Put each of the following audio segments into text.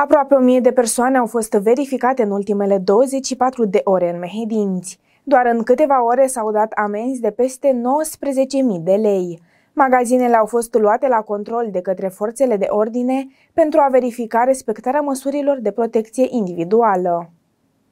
Aproape o mie de persoane au fost verificate în ultimele 24 de ore în Mehedinți. Doar în câteva ore s-au dat amenzi de peste 19.000 de lei. Magazinele au fost luate la control de către forțele de ordine pentru a verifica respectarea măsurilor de protecție individuală.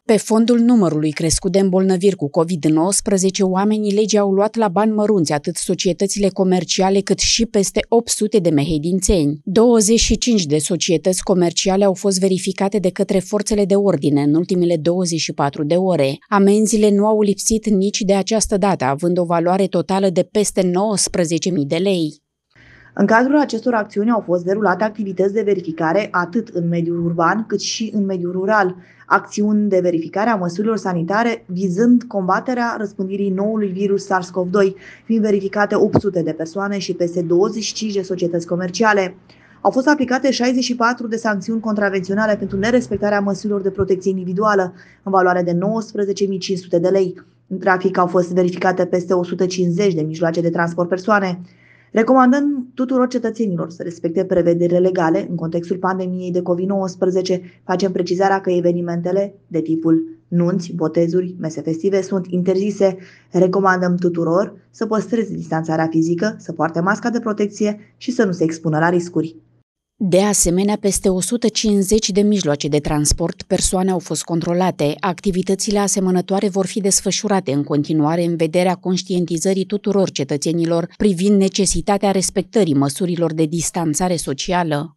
Pe fondul numărului crescut de îmbolnăviri cu COVID-19, oamenii legii au luat la bani mărunți atât societățile comerciale cât și peste 800 de mehedințeni. 25 de societăți comerciale au fost verificate de către forțele de ordine în ultimele 24 de ore. Amenziile nu au lipsit nici de această dată, având o valoare totală de peste 19.000 de lei. În cadrul acestor acțiuni au fost derulate activități de verificare atât în mediul urban cât și în mediul rural, acțiuni de verificare a măsurilor sanitare vizând combaterea răspândirii noului virus SARS-CoV-2, fiind verificate 800 de persoane și peste 25 de societăți comerciale. Au fost aplicate 64 de sancțiuni contravenționale pentru nerespectarea măsurilor de protecție individuală, în valoare de 19.500 de lei. În trafic au fost verificate peste 150 de mijloace de transport persoane. Recomandăm tuturor cetățenilor să respecte prevederile legale în contextul pandemiei de COVID-19, facem precizarea că evenimentele de tipul nunți, botezuri, mese festive sunt interzise. Recomandăm tuturor să păstreze distanțarea fizică, să poarte masca de protecție și să nu se expună la riscuri. De asemenea, peste 150 de mijloace de transport persoane au fost controlate. Activitățile asemănătoare vor fi desfășurate în continuare în vederea conștientizării tuturor cetățenilor privind necesitatea respectării măsurilor de distanțare socială.